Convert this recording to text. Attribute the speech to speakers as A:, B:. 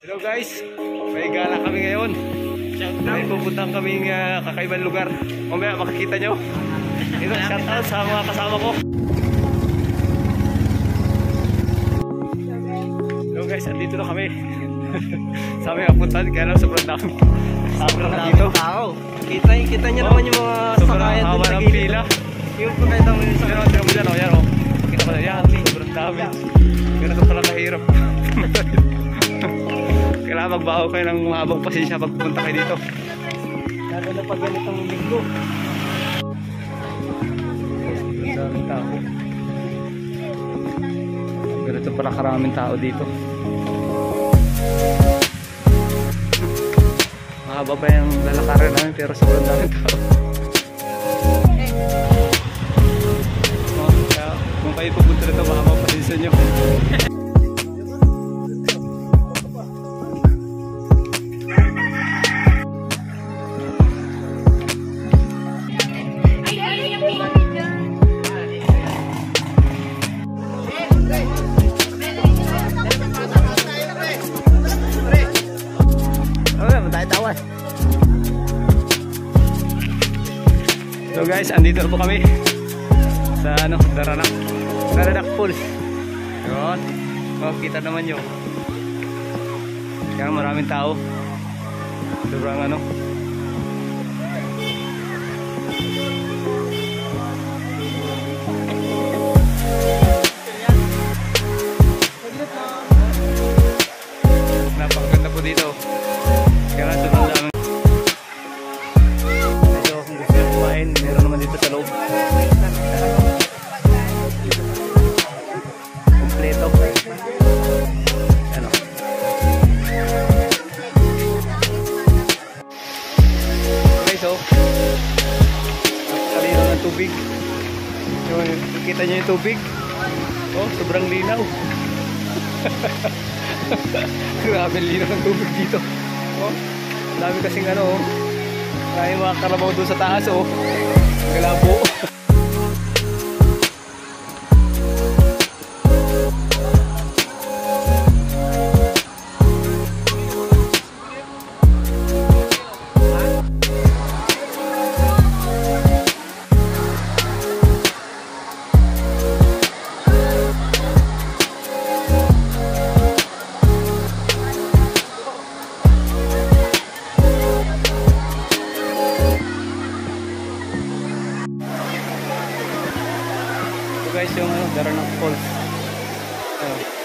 A: Hello guys, may gala kami ngayon. May pupuntang kaming uh, kakaibang lugar. Mamaya makikita nyo. Ito, shout out sa mga kasama ko. Hello guys, andito na kami. sa aming apuntan, kaya lang sobrang dami. Sobrang dami dito.
B: tao. Kita, kita niyo naman yung mga
A: Sobrang
B: sakayan dun sa gilid.
A: pila.
B: Yung pakita mo yung sakayan.
A: tingnan mo dyan, oh, yan oh. Kita mo na yan, sobrang dami. Ganito pala kahirap. Kailangan magbaho kayo ng mahabang pasensya pag pupunta kayo dito.
B: Lalo na pag ganitong linggo.
A: Ang daming tao. Ganito pala karaming tao dito. Mahaba pa yung lalakaran namin pero sobrang daming tao. Kung kayo pupunta na ito, mahaba pa din So guys, andito na po kami sa ano, Daranak. Daranak Falls. Yun. Oh, kita naman nyo. Kaya maraming tao. Sobrang ano. Napakaganda po dito. Kumain, meron naman dito sa loob. Kompleto. Ano? Okay, so. Kalino ng tubig. Yung, kita nyo yung tubig. Oh, sobrang linaw. Grabe linaw ng tubig dito. Oh, dami kasing ano, oh. Kaya mga karabaw doon sa taas, oh. Galabo. guys yung ano, Daranac Falls. Ayun.